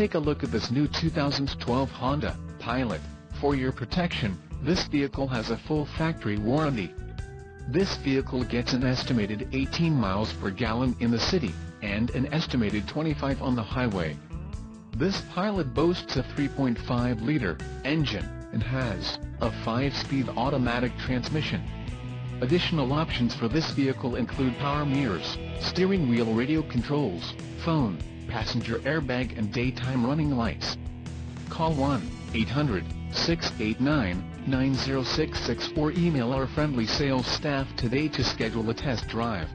Take a look at this new 2012 Honda Pilot. For your protection, this vehicle has a full factory warranty. This vehicle gets an estimated 18 miles per gallon in the city, and an estimated 25 on the highway. This Pilot boasts a 3.5-liter engine, and has a 5-speed automatic transmission. Additional options for this vehicle include power mirrors, steering wheel radio controls, phone, passenger airbag and daytime running lights. Call 1-800-689-9066 or email our friendly sales staff today to schedule a test drive.